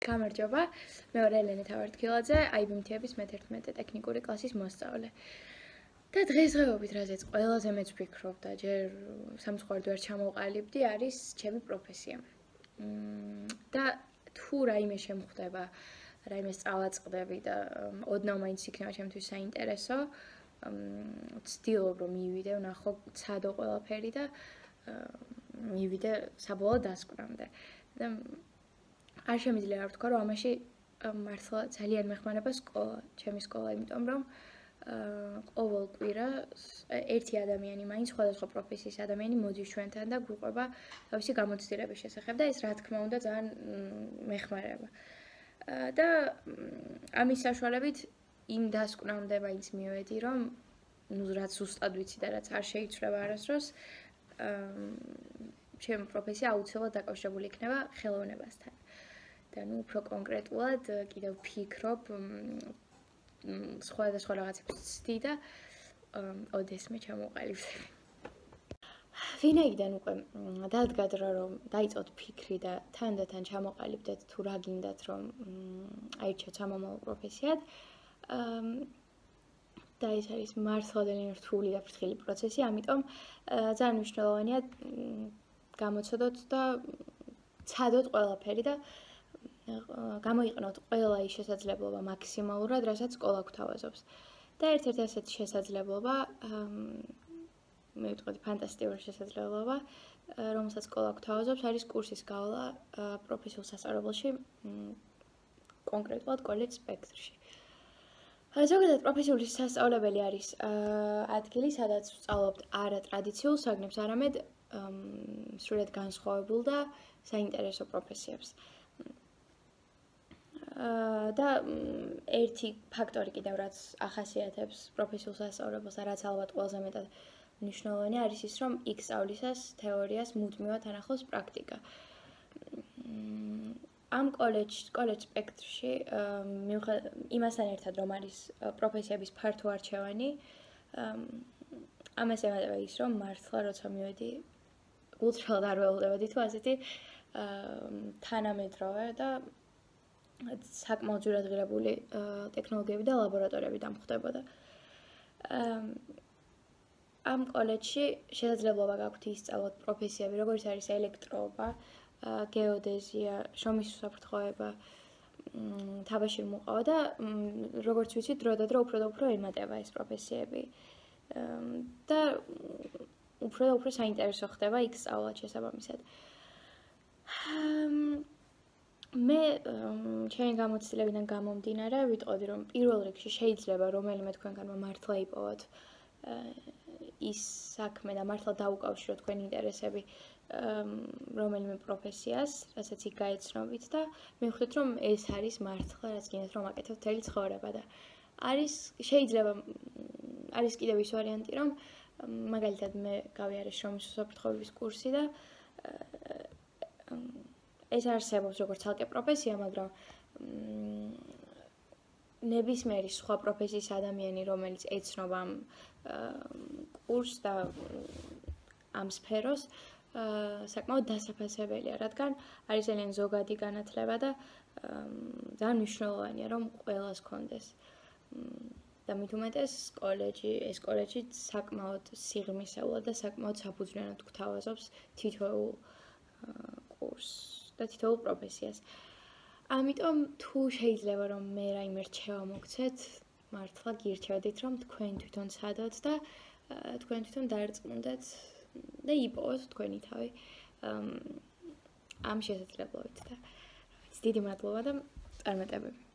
გამარჯობა. მე ვარ ელენე თავარდქილაძე, IBMT-ების მე-11 ტექნიკური კლასის მოსწავლე. და დღესდღეობით რაზეც ყველაზე მეც ვფიქრობ და ჯერ სამწუხაროდ ვერ ჩამოვყალიბდი, არის ჩემი პროფესია. და თუ რაიმე შემხდება, რაიმე სწავლაწყდები და ოდნავ მაინც იქნება ჩემთვის საინტერესო, ვცდილობ რომ მივიდე, ვნახო ცადო ყველაფერი და მივიდე საბოლოო დასკვნამდე. და არ შემიძლია არ ვთქვა, რომ ამაში მართლა ძალიან მეხმარება სკოლა, ჩემი სკოლა, იმიტომ რომ ყოველ კვირა ერთი ადამიანი, მაინც სხვადასხვა პროფესიის ადამიანი მოდის ჩვენთან და გვიყვება თავისი გამოცდილების შესახებ და ეს რა თქმა უნდა ძალიან მეხმარება. და ამის საშუალებით იმ დასკვნამდე მაინც მივედი, რომ ну რაც უსტად ვიცი და რაც არ შეიცვლება არასდროს აა ჩემი პროფესია აუცილებლად დაკავშირებული იქნება ხელოვნებასთან. და ნუ უფრო კონკრეტულად კიდევ ფიქრობ სხვა და სხვა რაღაცებს ცდი და ოდესმე ჩამოყალიბდები. ვინაიდან უკვე დადგადრა რომ დაიწყოთ ფიქრი და თანდათან ჩამოყალიბდეთ თუ რა გინდათ რომ აირჩიოთ სამომავლო პროფესიად და ეს არის მართლა ძალიან რთული და ფრთხილი პროცესი, ამიტომ ძალიან მნიშვნელოვანია გამოცოდოთ და ცადოთ ყველაფერი და გამოიყენოთ ყველა ის შესაძლებლობა მაქსიმალურად, რასაც სკოლა გვთავაზობს. და ერთ-ერთი ასეთი შესაძლებლობა მე ვიტყოდი ფანტასტიკური შესაძლებლობა, რომელსაც სკოლა გვთავაზობს, არის კურსის გავლა პროფესიულ სასწავლებელში, კონკრეტულად კოლეჯ სპექტრში. ზოგადად პროფესიული სასწავლებელი არის ადგილი, სადაც ვსწავლობთ არა ტრადიციულ საგნებს, არამედ სრულად განსხვავებულ და საინტერესო პროფესიებს. და ერთი ფაქტორი კიდევ რაც ახასიათებს პროფესიულ სასწავლებელს, რაც ალბათ ყველაზე მეტად მნიშვნელოვანი არის ის, რომ იქ სწავლისას თეორიას მუდმივად ანახავს პრაქტიკა. ამ კოლეჯ კოლეჯ სპექტრში იმასთან ერთად რომ არის პროფესიების ფართო არჩევანი, ამას ემატება ის, რომ მართლა როცა მივედი ულტრალ არ ველოდებოდი თუ ასეთი თანამედროვე და საკმაოდ ძვირადღირებული ტექნოლოგიები და ლაბორატორიები დამხვდებოდა. ამ კოლეჯში შესაძლებლობა გაქვთ ისწავლოთ პროფესიები, როგორც არის ელექტროობა, გეოდეზია, შრომის უსაფრთხოება, თაბაშირ მოყავა და როგორც ვიცი, დრო და დრო უფრო და უფრო ემატება ეს პროფესიები. და უფრო და უფრო საინტერესო ხდება იქ სწავლა შესაბამისად. მე ჩემი გამოცდილებიდან გამომდინარე ვიტყოდი რომ პირველ რიგში შეიძლება რომელიმე თქვენგანმა მართლა იპოვოთ ის საქმე და მართლა დაუკავშიროთ თქვენი ინტერესები რომელიმე პროფესიას, რასაც იქ გაეცნობით და მივხვდით რომ ეს არის მართლა რაც გინდათ რომ აკეთოთ თელი ცხოვრება და არის შეიძლება არის კიდევ ის ვარიანტი რომ მაგალითად მე გავიარე შრომის უსაფრთხოების კურსი და ეს არსებობს როგორც ცალკე პროფესია, მაგრამ ნებისმიერი სხვა პროფესიის ადამიანი, რომელიც ეცნობა ამ კურსს და ამ სფეროს, საკმაოდ დასაფასებელია, რადგან არის ძალიან ზოგადი განათლება და ძალიან მნიშვნელოვანია, რომ ყველას კონდეს. და მით უმეტეს კოლეჯი, ეს კოლეჯი საკმაოდ სიღრმისეულად და საკმაოდ საფუძვლიანად გვთავაზობს თითოეულ კურსს. და თითოეულ პროფესიას. ამიტომ თუ შეიძლება რომ მე რაიმე რჩევა მოგცეთ, მართლა გირჩევდით რომ თქვენ თვითონ სადოთ და თქვენ თვითონ დაერწმუნდეთ და იპოვოთ თქვენი თავი ამ შესაძლებლობით და დიდი მადლობა და წარმატებები.